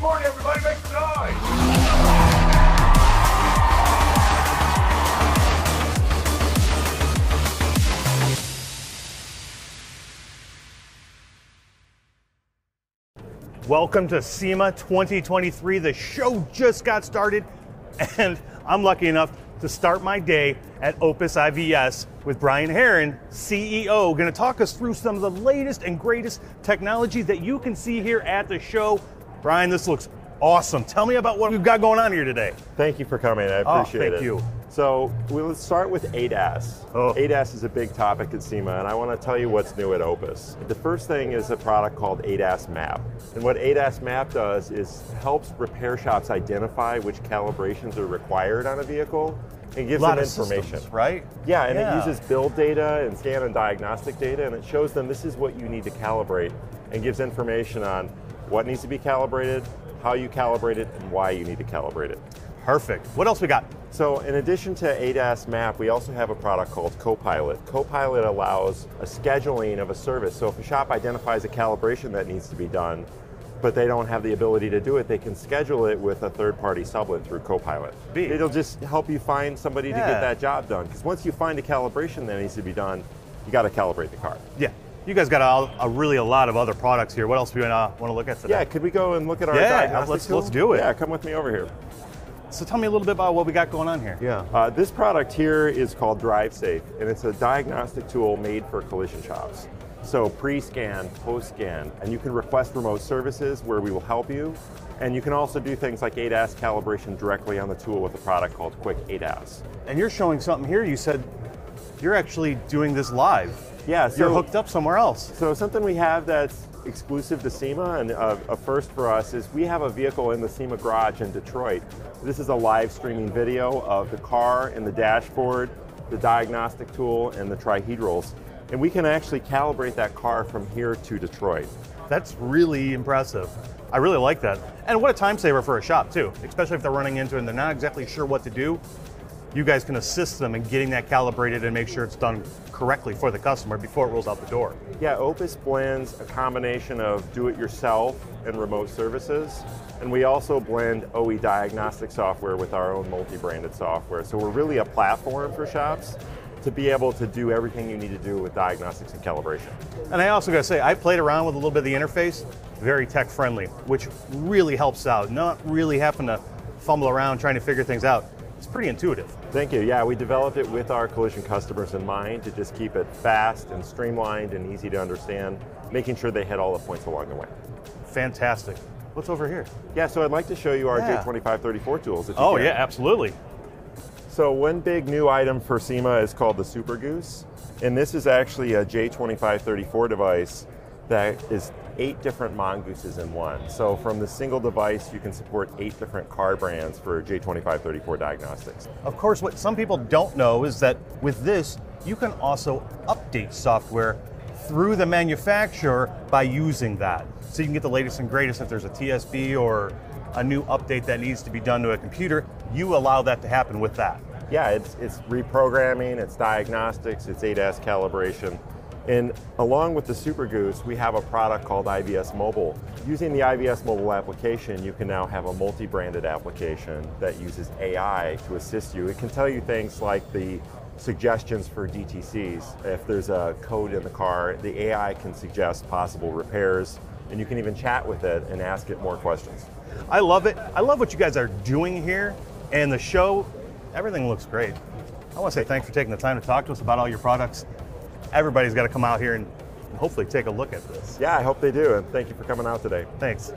Good morning, everybody. Make some noise. Welcome to SEMA 2023. The show just got started, and I'm lucky enough to start my day at Opus IVS with Brian Herron, CEO, going to talk us through some of the latest and greatest technology that you can see here at the show. Brian, this looks awesome. Tell me about what we've got going on here today. Thank you for coming. I Oh, appreciate thank it. Thank you. So well, let's start with ADAS. Oh. ADAS is a big topic at SEMA, and I want to tell you what's new at Opus. The first thing is a product called ADAS Map. And what ADAS Map does is helps repair shops identify which calibrations are required on a vehicle and gives them information. systems, right? Yeah, and Yeah. it uses build data and scan and diagnostic data, and it shows them this is what you need to calibrate and gives information on what needs to be calibrated, how you calibrate it, and why you need to calibrate it. Perfect. What else we got? So, in addition to ADAS Map, we also have a product called Copilot. Copilot allows a scheduling of a service. So, if a shop identifies a calibration that needs to be done, but they don't have the ability to do it, they can schedule it with a third party sublet through Copilot. B. It'll just help you find somebody to get that job done. Because once you find a calibration that needs to be done, you got to calibrate the car. Yeah, you guys got a, a really a lot of other products here. What else do you want to look at today? Yeah, could we go and look at our Yeah, diagnostic let's- tool? let's do it. Yeah, come with me over here. So tell me a little bit about what we got going on here. Yeah. Uh, this product here is called DriveSafe, and it's a diagnostic tool made for collision shops. So pre-scan, post-scan, and you can request remote services where we will help you. And you can also do things like ADAS calibration directly on the tool with a product called Quick ADAS. And you're showing something here. You said you're actually doing this live. Yeah, You're so- hooked up somewhere else. So something we have that's exclusive to SEMA and a, a first for us is we have a vehicle in the SEMA garage in Detroit. This is a live streaming video of the car and the dashboard, the diagnostic tool, and the trihedrals. And we can actually calibrate that car from here to Detroit. That's really impressive. I really like that. And what a time saver for a shop, too, especially if they're running into it and they're not exactly sure what to do. You guys can assist them in getting that calibrated and make sure it's done correctly for the customer before it rolls out the door. Yeah, Opus blends a combination of do-it-yourself and remote services. And we also blend OE diagnostic software with our own multi-branded software. So we're really a platform for shops to be able to do everything you need to do with diagnostics and calibration. And I also got to say, I played around with a little bit of the interface, very tech friendly, which really helps out. Not really having to fumble around trying to figure things out. It's pretty intuitive. Thank you. Yeah, we developed it with our collision customers in mind to just keep it fast and streamlined and easy to understand, making sure they hit all the points along the way. Fantastic. What's over here? Yeah, so I'd like to show you our Yeah. J2534 tools. If you Oh, can. yeah, absolutely. So one big new item for SEMA is called the Super Goose, and this is actually a J2534 device that is eight different mongooses in one. So from the single device, you can support eight different car brands for J2534 diagnostics. Of course, what some people don't know is that with this, you can also update software through the manufacturer by using that. So you can get the latest and greatest if there's a TSB or a new update that needs to be done to a computer, you allow that to happen with that. Yeah, it's, it's reprogramming, it's diagnostics, it's ADAS calibration. And along with the Super Goose, we have a product called IVS Mobile. Using the IVS Mobile application, you can now have a multi-branded application that uses AI to assist you. It can tell you things like the suggestions for DTCs. If there's a code in the car, the AI can suggest possible repairs, and you can even chat with it and ask it more questions. I love it. I love what you guys are doing here and the show. Everything looks great. I want to say thanks for taking the time to talk to us about all your products. Everybody's got to come out here and hopefully take a look at this. Yeah, I hope they do, and thank you for coming out today. Thanks.